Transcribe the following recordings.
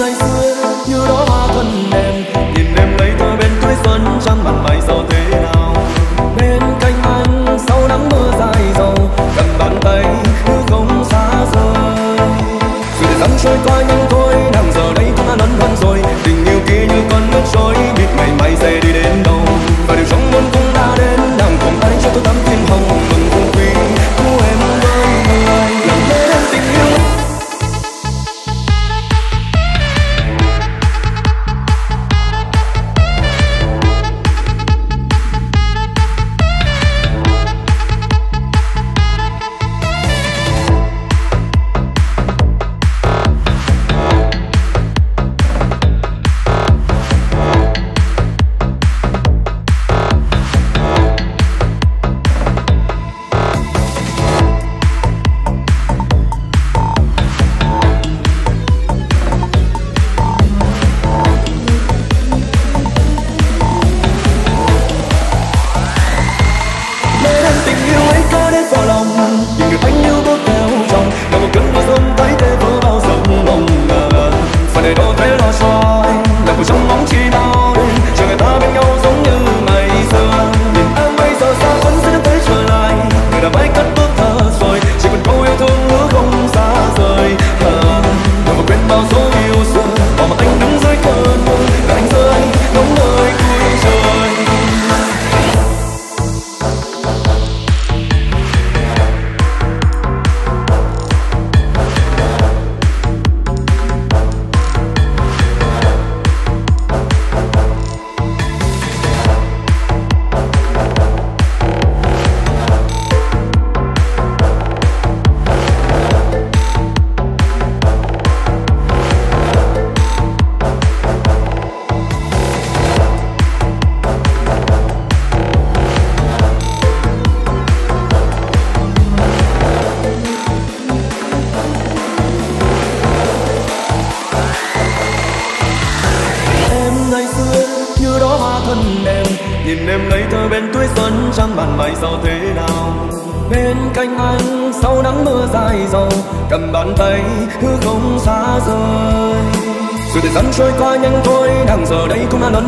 nice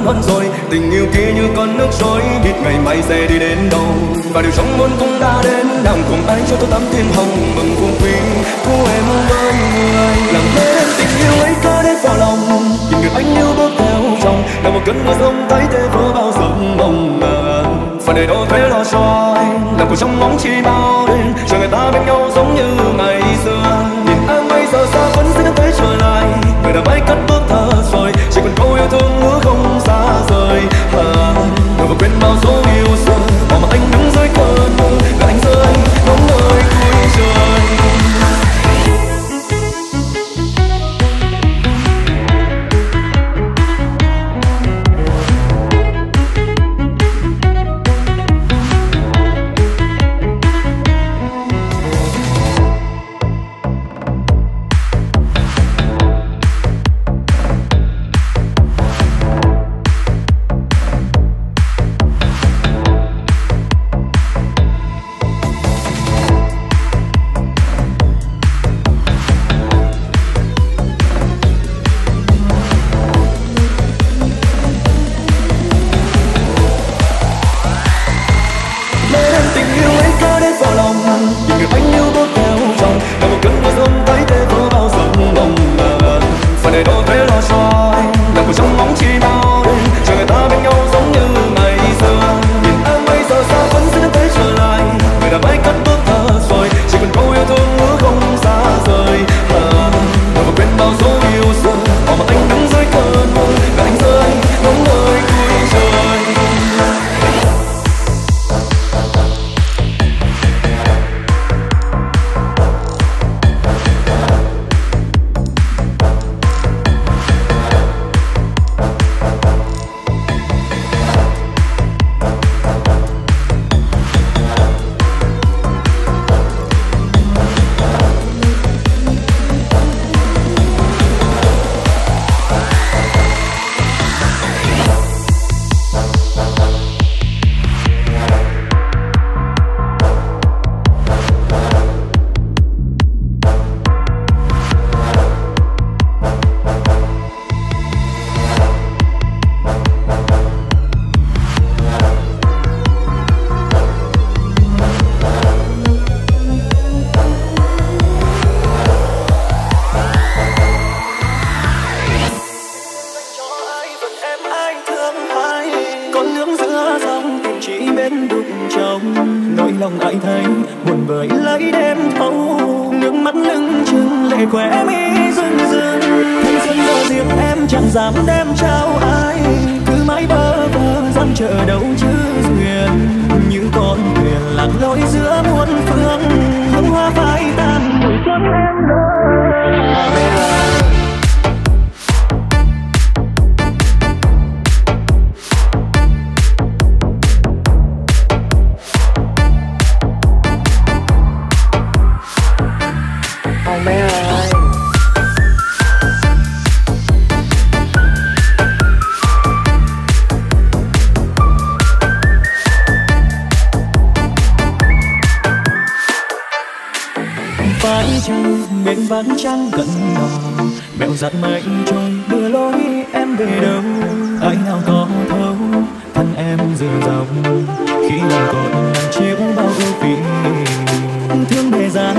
non rồi. Tình yêu kia như con nước trôi biết ngày mai sẽ đi đến đâu. Và điều trong muốn cũng đã đến làm cùng anh cho tôi tắm thêm hồng mừng phù quý thu em với người làm thế nên tình yêu ấy ca đến vào lòng. Nhìn người anh yêu bước theo trong là một cơn mưa rông thấy thế vỡ bao giấc mộng mà phải để đó thế lo cho chẳng dám đem trao ai, cứ mãi bơ vơ dám chờ đâu chứ duyên. Như con thuyền lạc lối giữa muôn phương hương hoa phai tàn mùi xuân em ơi. Bên trăng cận mò bèo dạt mây trôi, đưa lối em về đâu? Ai nào có thấu, thân em dừng dòng khi lòng còn chiếu bao ưu phiền thương bề dài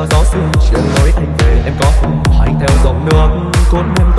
và gió sương chuyện lối anh về. Em có hành theo dòng nước cuốn em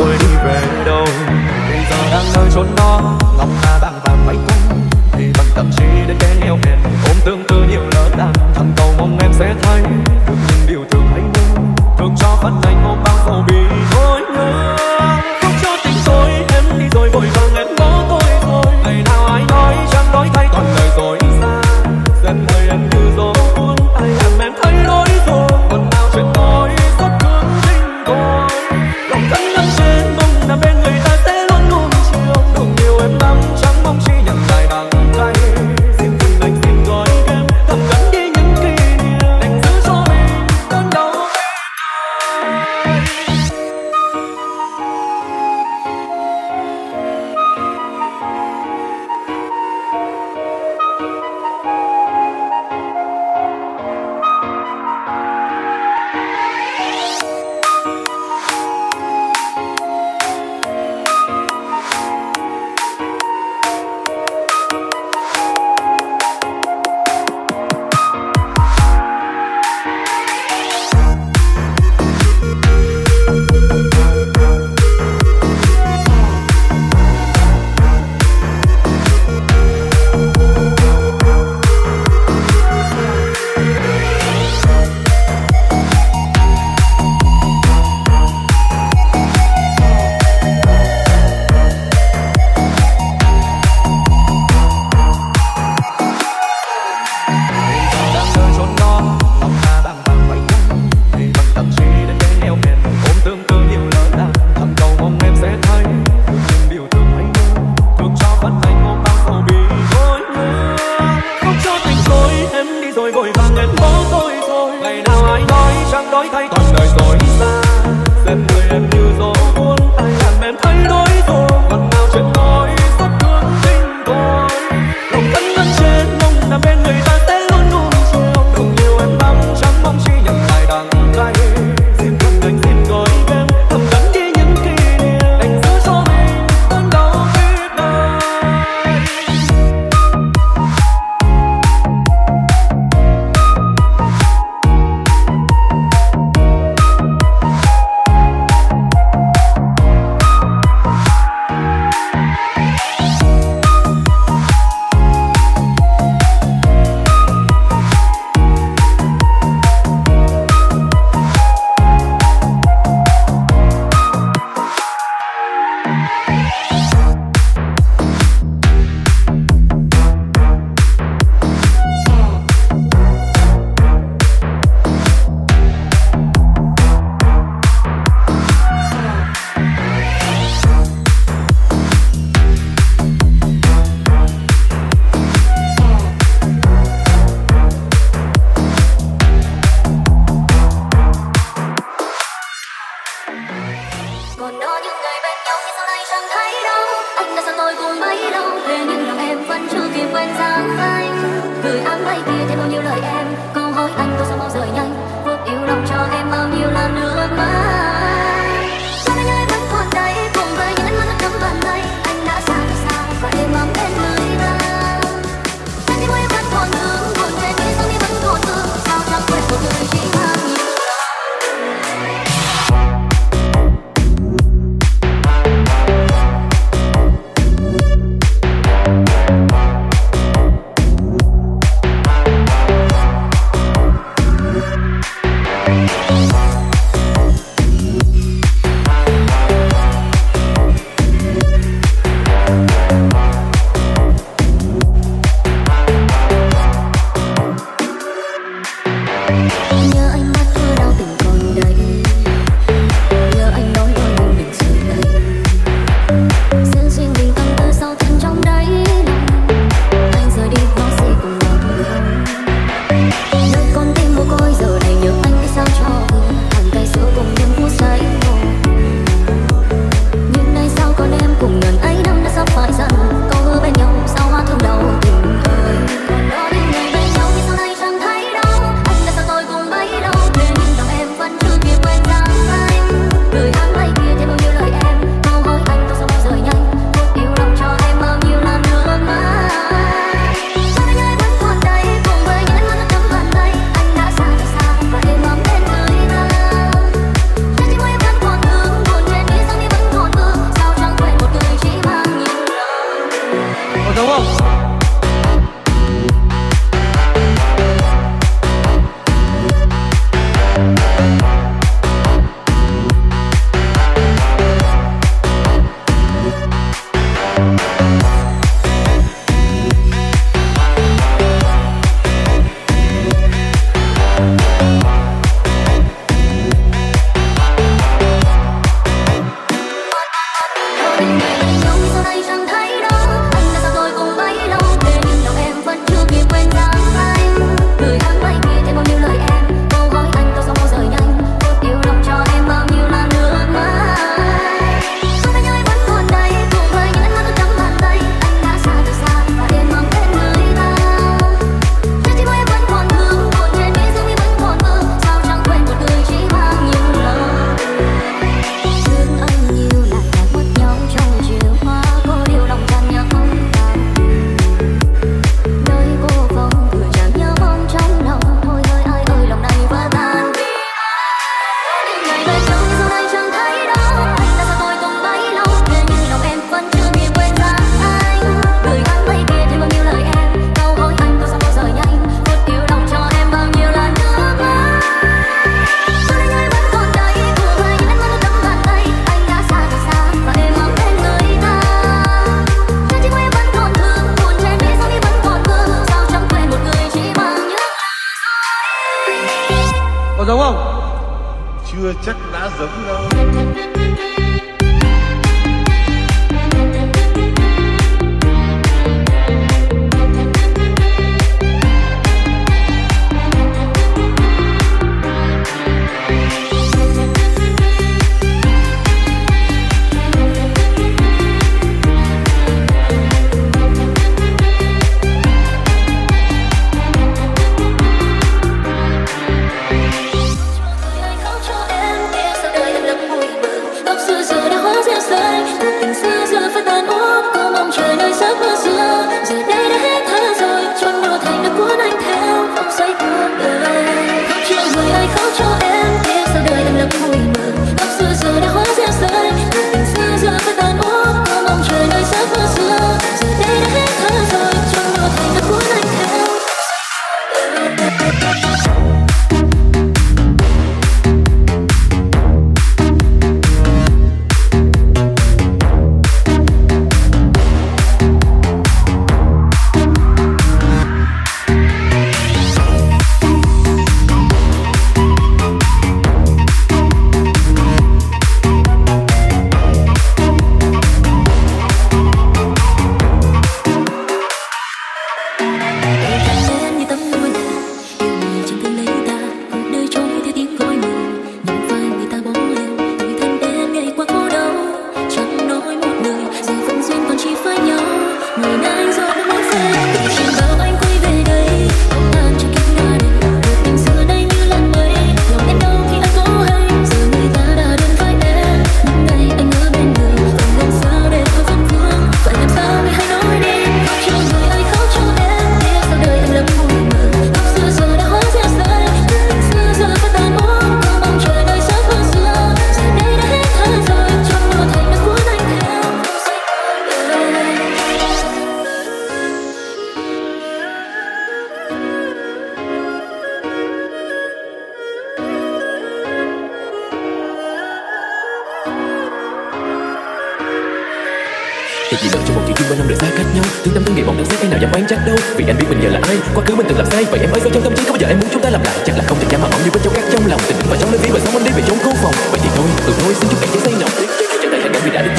biết có bao giờ em muốn chúng ta làm lại? Chắc là không thể dám mà mong như bên trong các trong lòng. Tình và trong lấy ví và sống anh đi về trong khu phòng. Vậy thì thôi ừ thôi, xin chúc bạn trái say nồng trở thành hạnh phúc vì đã đến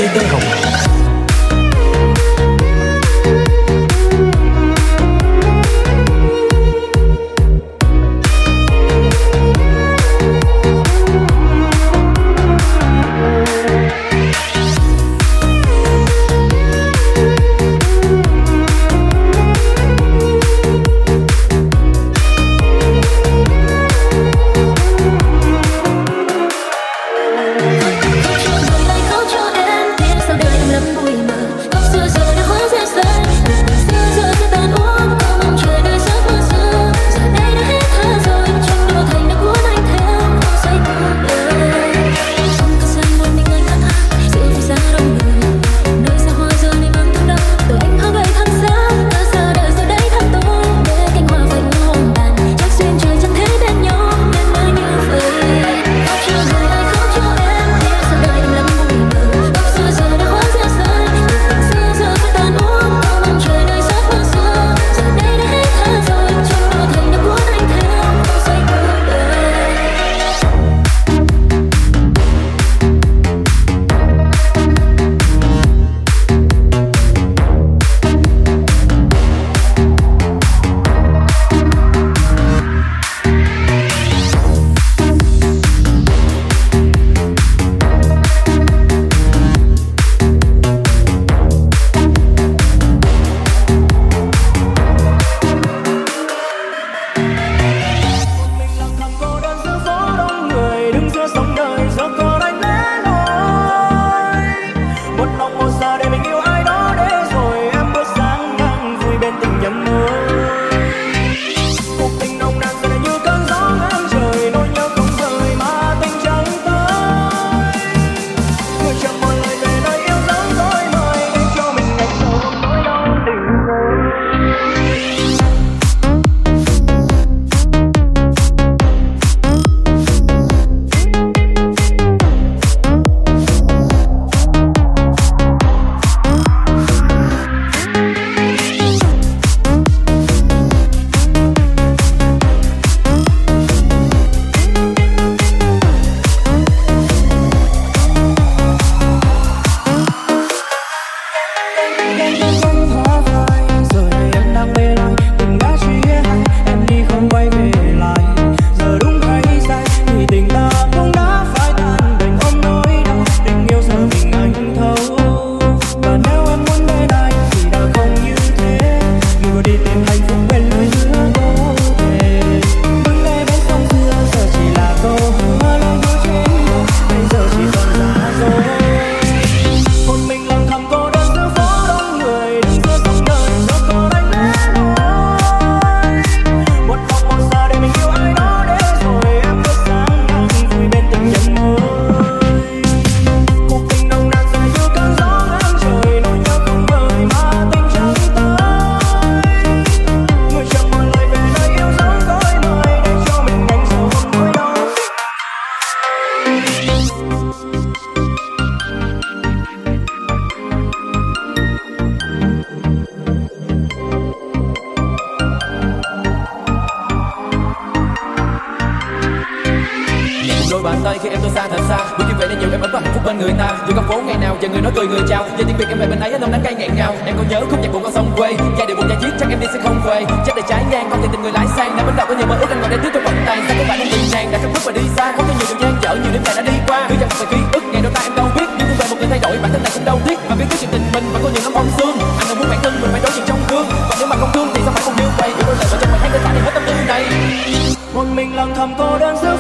xa. Bước đi về đây nhiều em ấm và hạnh phúc bên người ta. Giữa con phố ngày nào giờ người nói cười người chào. Giờ tiếng Việt em về bên ấy năm nắng cay ngẹn ngào. Em còn nhớ khúc nhạc của con sông quê. Giai điệu buồn gia chiếc chắc em đi sẽ không về. Chắc để trái ngang không thể tình người lái sang. Đã bắt đầu có nhiều mơ ước, anh ngồi đang tiếc trong vòng tay. Sao các bạn đang vì nàng đã khắc bước và đi xa, Có nhiều thời gian dở nhiều đêm dài đã đi qua. Cứ chẳng phải ký ức, ngày đôi ta em đâu biết. Nhưng về một người thay đổi, bản thân này cũng đâu tiếc. Mà biết cái chuyện tình mình vẫn có nhiều lắm ong xương. Anh không muốn bản thân mình phải đối diện trong gương. Còn nếu mà không thương thì sao phải cùng như vậy đôi lời vợ chồng mình hãy quên thả đi hết tâm tư này. Một mình lặng thầm cô đơn giữa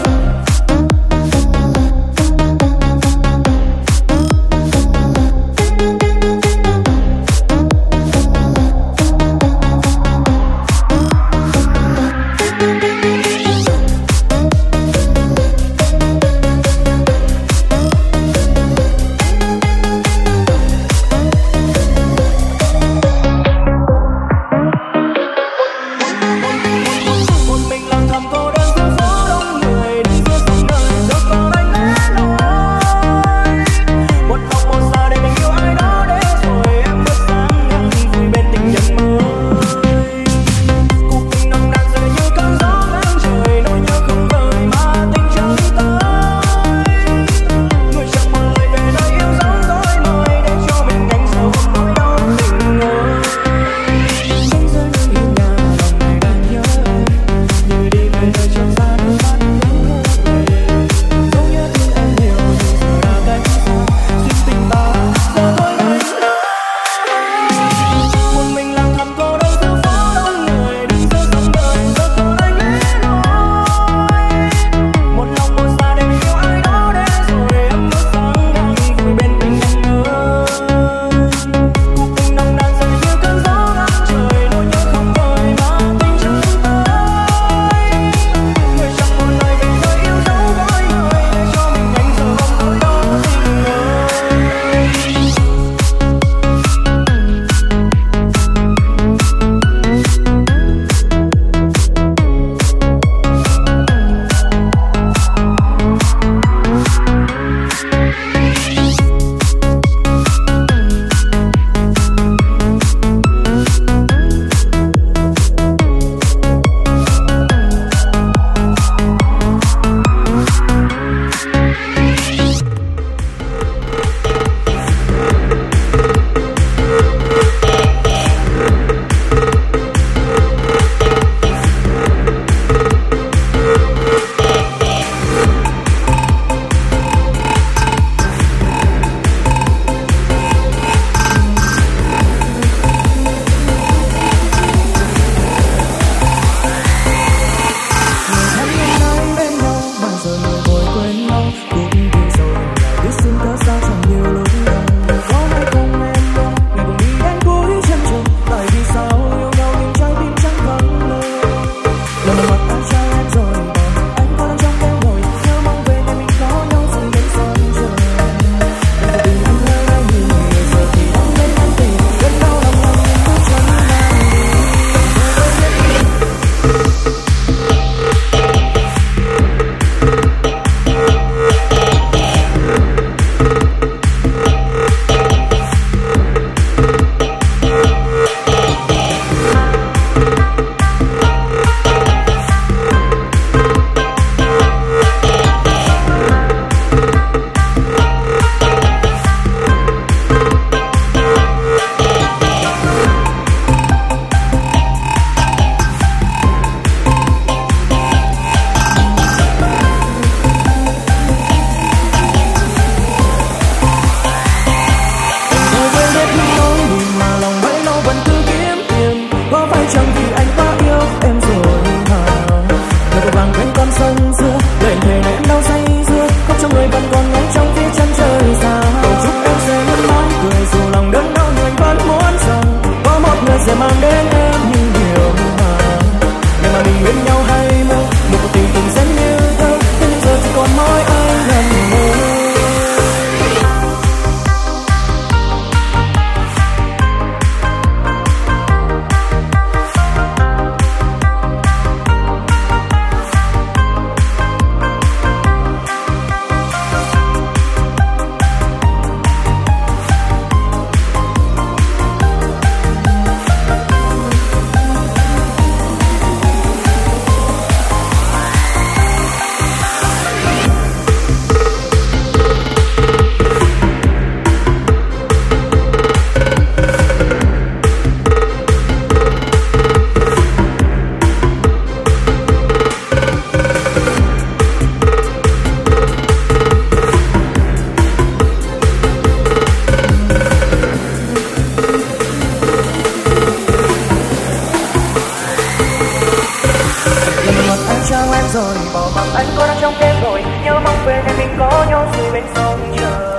rồi. Bỏ mặc anh có đang trong đêm rồi, nhớ mong về ngày mình có nhau dưới bên sông chờ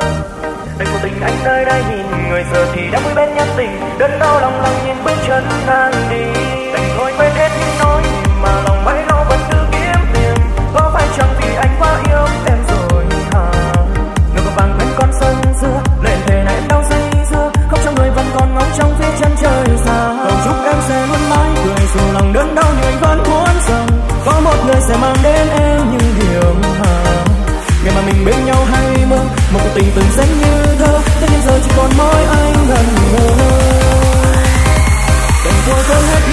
đời của tình anh nơi đây, nhìn người giờ thì đã vui bên nhân tình. Đơn đau lòng lòng nhìn bước chân tan đi. Đành thôi quên hết những nỗi mưa sẽ mang đến em những điều hờ ngày mà mình bên nhau hay mơ, một cuộc tình từng danh như thơ. Thế nhưng giờ chỉ còn mỗi anh gần ngơ. Đành thôi quên hết